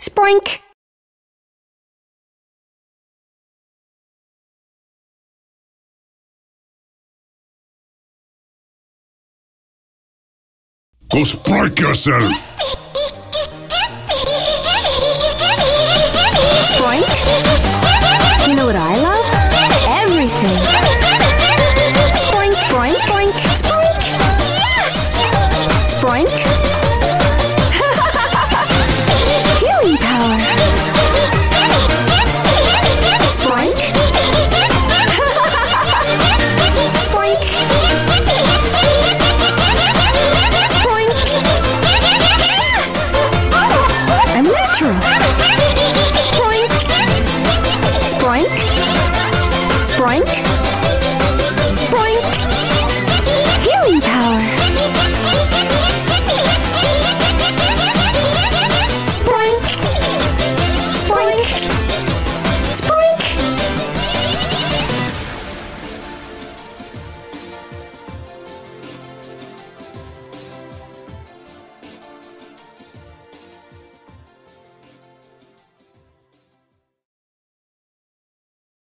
Sproink! Go spark yourself! Sproink? You know what I love? Everything! Sproink, sproink, sproink, sproink! Yes! Sproink? Natural! Sproink! Sproink! Sproink!